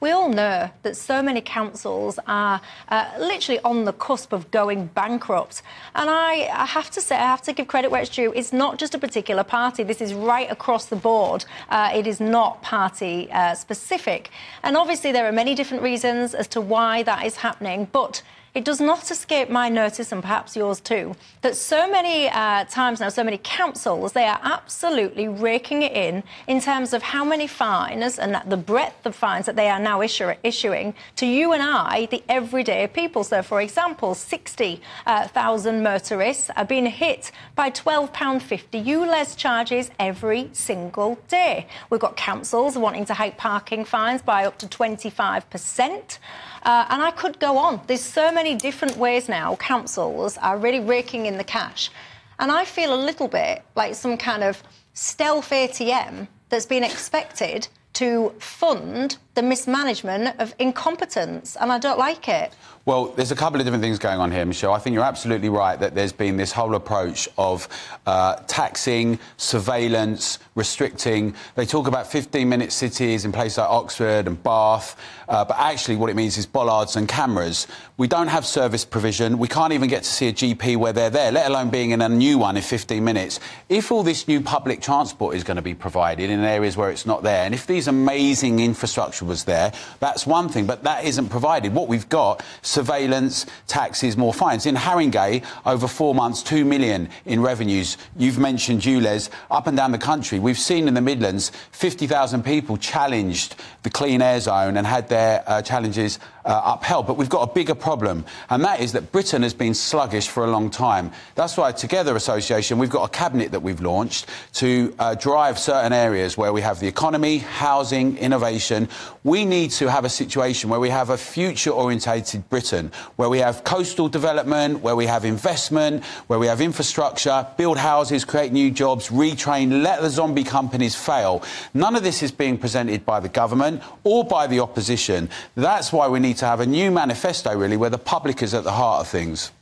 We all know that so many councils are uh, literally on the cusp of going bankrupt. And I, I, have to say, I have to give credit where it's due. It's not just a particular party. This is right across the board. Uh, it is not party uh, specific. And obviously, there are many different reasons as to why that is happening. But it does not escape my notice, and perhaps yours too, that so many uh, times now, so many councils, they are absolutely raking it in in terms of how many fines and the breadth of fines that they are now issuing to you and I, the everyday people. So, for example, 60,000 uh, motorists are being hit by £12.50 ULEZ charges every single day. We've got councils wanting to hike parking fines by up to 25%. Uh, and I could go on. There's so many different ways now councils are really raking in the cash. And I feel a little bit like some kind of stealth ATM that's been expected to fund the mismanagement of incompetence, and I don't like it. Well, there's a couple of different things going on here, Michelle. I think you're absolutely right that there's been this whole approach of uh, taxing, surveillance, restricting. They talk about 15 minute cities in places like Oxford and Bath, uh, but actually, what it means is bollards and cameras. We don't have service provision. We can't even get to see a GP where they're there, let alone being in a new one in 15 minutes. If all this new public transport is going to be provided in areas where it's not there, and if these amazing infrastructure was there, that's one thing, but that isn't provided. What we've got, surveillance, taxes, more fines. In Haringey, over four months, two million in revenues. You've mentioned ULEZ. Up and down the country, we've seen in the Midlands, 50,000 people challenged the clean air zone and had their uh, challenges uh, upheld. But we've got a bigger problem, and that is that Britain has been sluggish for a long time. That's why Together Association, we've got a cabinet that we've launched to uh, drive certain areas where we have the economy, housing, innovation. We need to have a situation where we have a future orientated Britain, where we have coastal development, where we have investment, where we have infrastructure, build houses, create new jobs, retrain, let the zombie companies fail. None of this is being presented by the government or by the opposition. That's why we need to have a new manifesto, really, where the public is at the heart of things.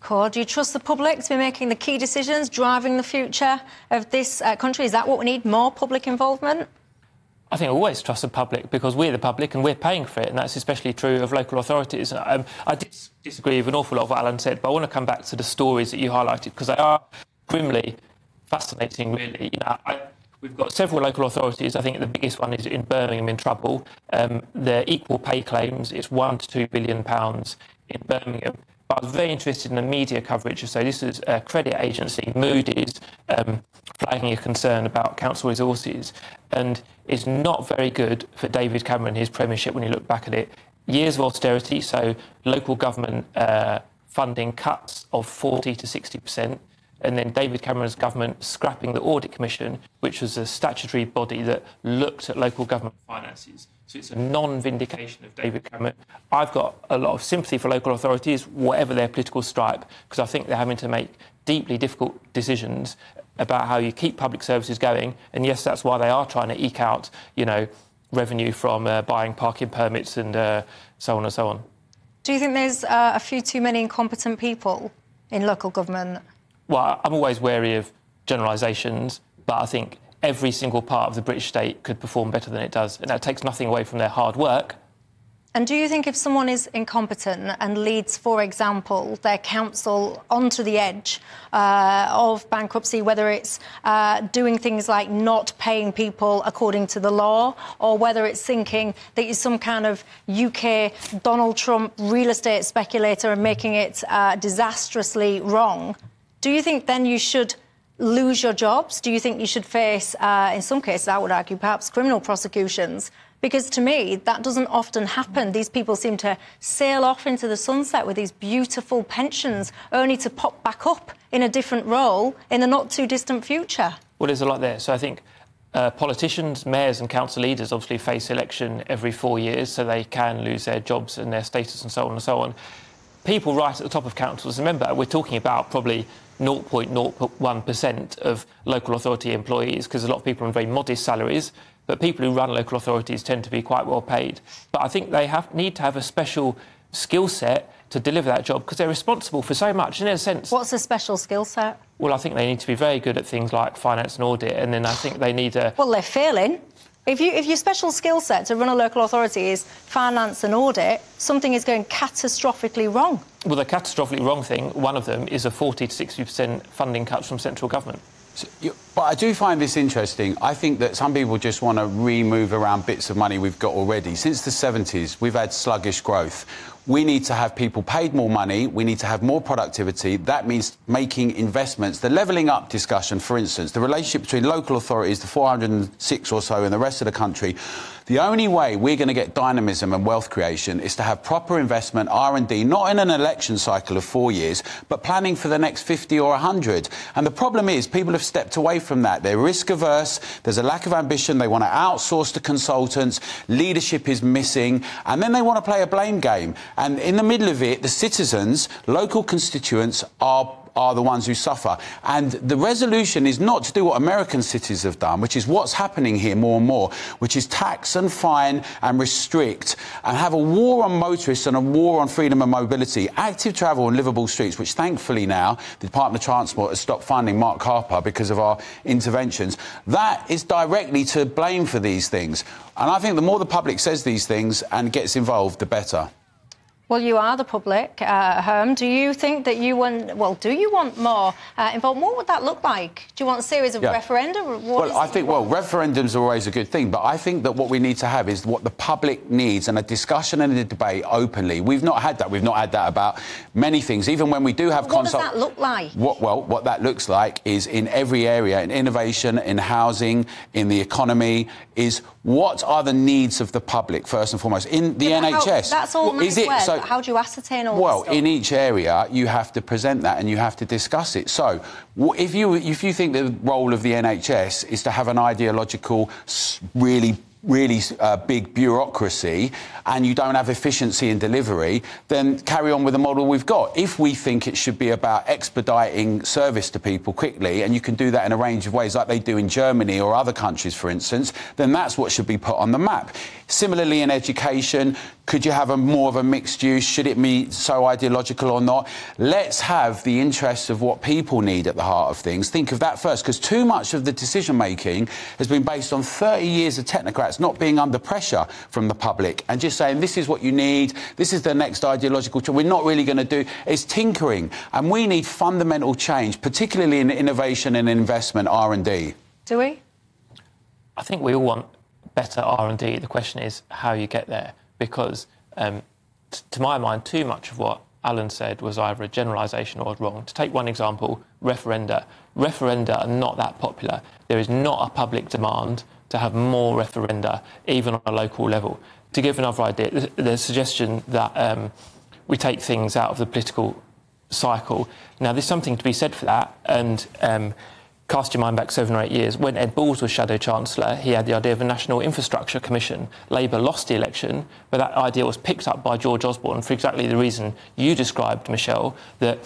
Core, do you trust the public to be making the key decisions, driving the future of this uh, country? Is that what we need? More public involvement? I think I always trust the public because we're the public and we're paying for it, and that's especially true of local authorities. Um, I dis disagree with an awful lot of what Alan said, but I want to come back to the stories that you highlighted because they are grimly fascinating, really. You know, I, We've got several local authorities. I think the biggest one is in Birmingham in trouble. Um, their equal pay claims, it's one to two billion pounds in Birmingham. But I was very interested in the media coverage. So this is a credit agency, Moody's, um, flagging a concern about council resources, and it's not very good for David Cameron his premiership when you look back at it. Years of austerity, so local government uh, funding cuts of 40 to 60 percent and then David Cameron's government scrapping the Audit Commission, which was a statutory body that looked at local government finances. So it's a non vindication of David Cameron. I've got a lot of sympathy for local authorities, whatever their political stripe, because I think they're having to make deeply difficult decisions about how you keep public services going. And yes, that's why they are trying to eke out, you know, revenue from uh, buying parking permits and uh, so on and so on. Do you think there's uh, a few too many incompetent people in local government? Well, I'm always wary of generalisations, but I think every single part of the British state could perform better than it does. And that takes nothing away from their hard work. And do you think if someone is incompetent and leads, for example, their council onto the edge uh, of bankruptcy, whether it's uh, doing things like not paying people according to the law, or whether it's thinking that you're some kind of UK Donald Trump real estate speculator and making it uh, disastrously wrong, do you think then you should lose your jobs? Do you think you should face, uh, in some cases, I would argue, perhaps criminal prosecutions? Because to me, that doesn't often happen. These people seem to sail off into the sunset with these beautiful pensions, only to pop back up in a different role in the not too distant future. Well, there's a lot there. So I think uh, politicians, mayors, and council leaders obviously face election every four years, so they can lose their jobs and their status and so on and so on. People right at the top of councils, remember, we're talking about probably 0.01% of local authority employees because a lot of people are on very modest salaries. But people who run local authorities tend to be quite well paid. But I think they have, need to have a special skill set to deliver that job because they're responsible for so much in a sense. What's a special skill set? Well, I think they need to be very good at things like finance and audit, and then I think they need a. Well, they're failing. If, you, if your special skill set to run a local authority is finance and audit, something is going catastrophically wrong. Well, the catastrophically wrong thing, one of them, is a 40 to 60% funding cut from central government. So, you, but I do find this interesting. I think that some people just want to remove around bits of money we've got already. Since the 70s, we've had sluggish growth. We need to have people paid more money. We need to have more productivity. That means making investments. The levelling up discussion, for instance, the relationship between local authorities, the 406 or so in the rest of the country, the only way we're going to get dynamism and wealth creation is to have proper investment, R&D, not in an election cycle of four years, but planning for the next 50 or 100. And the problem is people have stepped away from that. They're risk averse. There's a lack of ambition. They want to outsource to consultants. Leadership is missing. And then they want to play a blame game. And in the middle of it, the citizens, local constituents are are the ones who suffer. And the resolution is not to do what American cities have done, which is what's happening here more and more, which is tax and fine and restrict and have a war on motorists and a war on freedom of mobility. Active travel and livable streets, which thankfully now the Department of Transport has stopped funding Mark Harper because of our interventions. That is directly to blame for these things. And I think the more the public says these things and gets involved, the better. Well, you are the public uh, home. Do you think that you want, well, do you want more uh, involved? What would that look like? Do you want a series of yeah. referenda? well, I think, well, referendums are always a good thing, but I think that what we need to have is what the public needs and a discussion and a debate openly. We've not had that. We've not had that about many things. Even when we do have What consult- does that look like? What, well, what that looks like is in every area, in innovation, in housing, in the economy, is what are the needs of the public, first and foremost, in the yeah, NHS? How, that's all well, is it, so, how do you ascertain all Well, in each area, you have to present that and you have to discuss it. So, if you if you think the role of the NHS is to have an ideological, really really uh, big bureaucracy and you don't have efficiency in delivery, then carry on with the model we've got. If we think it should be about expediting service to people quickly, and you can do that in a range of ways, like they do in Germany or other countries, for instance, then that's what should be put on the map. Similarly, in education, could you have a more of a mixed use? Should it be so ideological or not? Let's have the interests of what people need at the heart of things. Think of that first, because too much of the decision making has been based on 30 years of technocrats not being under pressure from the public and just saying this is what you need, this is the next ideological change. We're not really going to do it's tinkering, and we need fundamental change, particularly in innovation and investment R&D. Do we? I think we all want better R&D. The question is how you get there, because um, to my mind, too much of what Alan said was either a generalisation or wrong. To take one example, referenda. Referenda are not that popular. There is not a public demand to have more referenda, even on a local level. To give another idea, the suggestion that um, we take things out of the political cycle. Now, there's something to be said for that, and um, cast your mind back seven or eight years, when Ed Balls was Shadow Chancellor, he had the idea of a National Infrastructure Commission. Labour lost the election, but that idea was picked up by George Osborne for exactly the reason you described, Michelle, that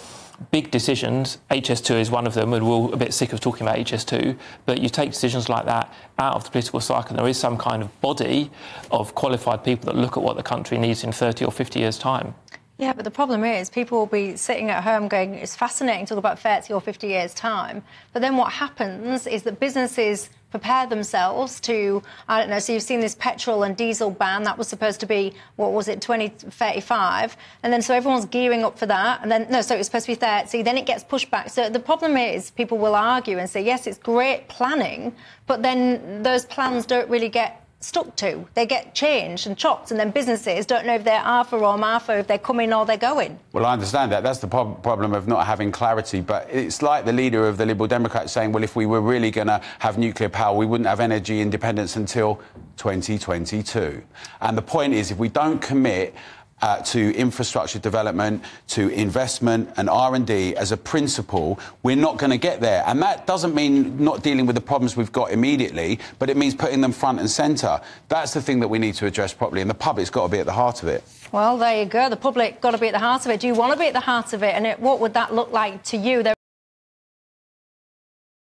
big decisions, HS2 is one of them, and we're all a bit sick of talking about HS2, but you take decisions like that out of the political cycle, and there is some kind of body of qualified people that look at what the country needs in 30 or 50 years' time. Yeah, but the problem is people will be sitting at home going, it's fascinating to talk about 30 or 50 years' time. But then what happens is that businesses prepare themselves to, I don't know, so you've seen this petrol and diesel ban that was supposed to be, what was it, 2035? And then so everyone's gearing up for that. And then, no, so it was supposed to be 30. Then it gets pushed back. So the problem is people will argue and say, yes, it's great planning, but then those plans don't really get stuck to. They get changed and chopped, and then businesses don't know if they're Arthur or Martha, if they're coming or they're going. Well, I understand that. That's the pro- problem of not having clarity. But it's like the leader of the Liberal Democrats saying, well, if we were really going to have nuclear power, we wouldn't have energy independence until 2022. And the point is, if we don't commit uh, to infrastructure development, to investment and R&D as a principle, we're not going to get there. And that doesn't mean not dealing with the problems we've got immediately, but it means putting them front and centre. That's the thing that we need to address properly, and the public's got to be at the heart of it. Well, there you go. The public got to be at the heart of it. Do you want to be at the heart of it? And it, what would that look like to you? There